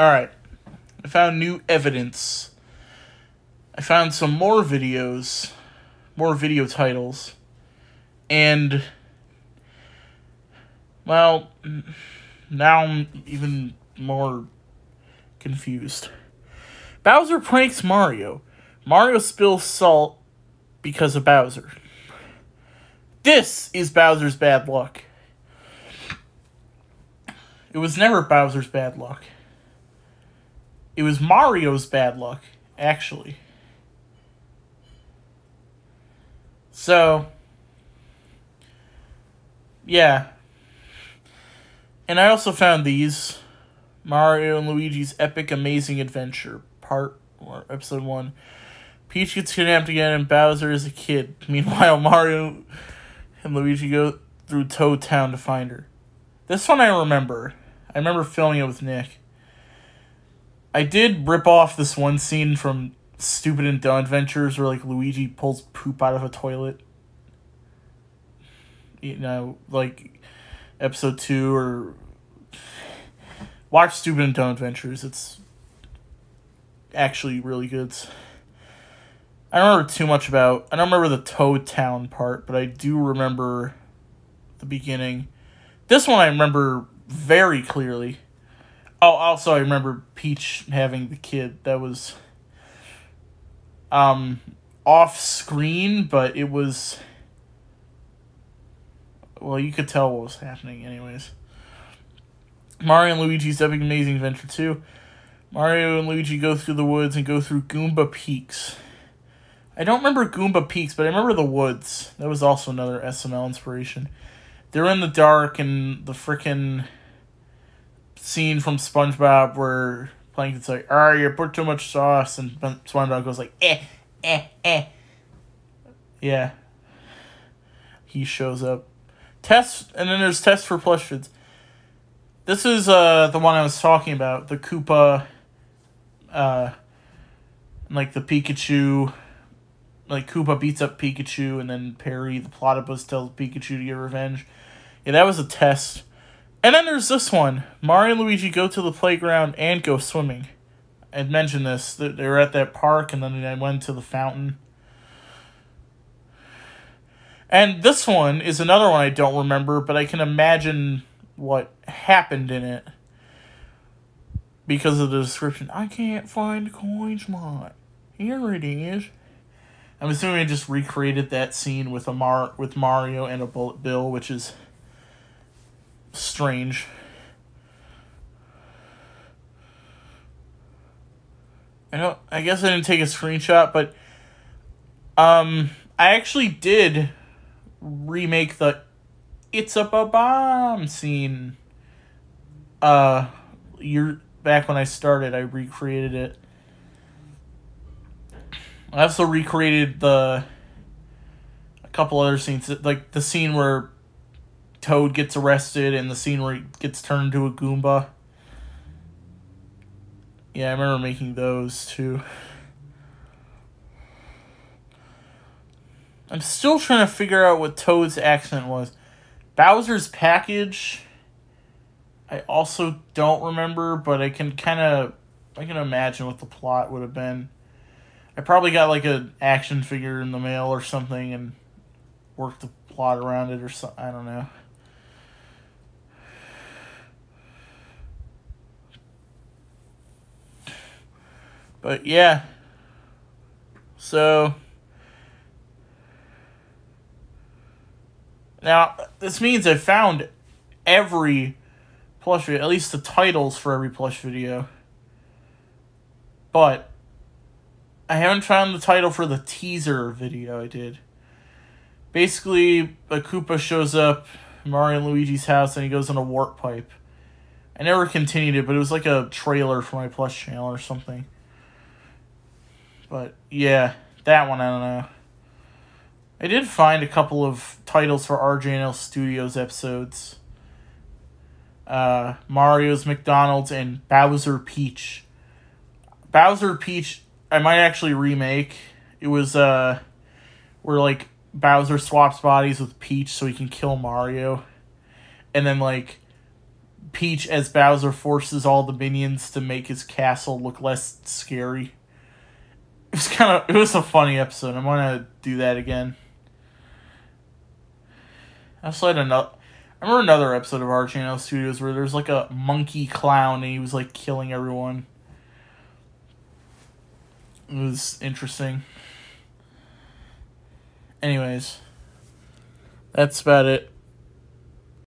Alright. I found new evidence. I found some more videos, more video titles, and, well, now I'm even more confused. Bowser pranks Mario. Mario spills salt because of Bowser. This is Bowser's bad luck. It was never Bowser's bad luck. It was Mario's bad luck, actually. So, yeah. And I also found these Mario and Luigi's Epic Amazing Adventure, part or episode 1. Peach gets kidnapped again and Bowser is a kid. Meanwhile, Mario and Luigi go through Toad Town to find her. This one I remember. I remember filming it with Nick. I did rip off this one scene from Stupid and Dumb Adventures where like Luigi pulls poop out of a toilet. You know, like episode two or watch Stupid and Dumb Adventures. It's actually really good. I don't remember too much about. I don't remember the Toad Town part, but I do remember the beginning. This one I remember very clearly. Oh, also I remember Peach having the kid. That was um off screen, but it was well, you could tell what was happening anyways. Mario and Luigi's Epic Amazing Adventure 2. Mario and Luigi go through the woods and go through Goomba Peaks. I don't remember Goomba Peaks, but I remember the woods. That was also another SML inspiration. They're in the dark and the freaking scene from SpongeBob where Plankton's like, "Ah, you put too much sauce," and SpongeBob goes like, "Eh, eh, eh." Yeah. He shows up. Test, and then there's test for plush vids. This is uh the one I was talking about, the Koopa, uh, like the Pikachu, like Koopa beats up Pikachu, and then Perry, the platypus, tells Pikachu to get revenge. Yeah, that was a test. And then there's this one. Mario and Luigi go to the playground and go swimming. I'd mentioned this. They were at that park and then they went to the fountain. And this one is another one I don't remember, but I can imagine what happened in it. Because of the description. I can't find coin slot. Here it is. I'm assuming I just recreated that scene with a Mar with Mario and a Bullet Bill, which is strange. I don't I guess I didn't take a screenshot, but um I actually did remake the It's a Bomb scene Uh, you're back when I started, I recreated it. I also recreated the a couple other scenes like the scene where Toad gets arrested and the scene where he gets turned into a Goomba. Yeah, I remember making those too. I'm still trying to figure out what Toad's accent was. Bowser's package, I also don't remember, but I can kind of, I can imagine what the plot would have been. I probably got like an action figure in the mail or something and worked the plot around it or something. I don't know. But yeah. So now this means I found every plush video, at least the titles for every plush video. But I haven't found the title for the teaser video I did. Basically, a Koopa shows up Mario and Luigi's house and he goes on a warp pipe. I never continued it, but it was like a trailer for my plush channel or something. But yeah, that one I don't know. I did find a couple of titles for RJNL Studios episodes. Uh, Mario's McDonald's and Bowser Peach. Bowser Peach, I might actually remake. It was uh, where like Bowser swaps bodies with Peach so he can kill Mario, and then like Peach as Bowser forces all the minions to make his castle look less scary. It was kind of it was a funny episode. I'm gonna do that again. I had another. I remember another episode of RJNL Studios where there's like a monkey clown and he was like killing everyone. It was interesting. Anyways, that's about it.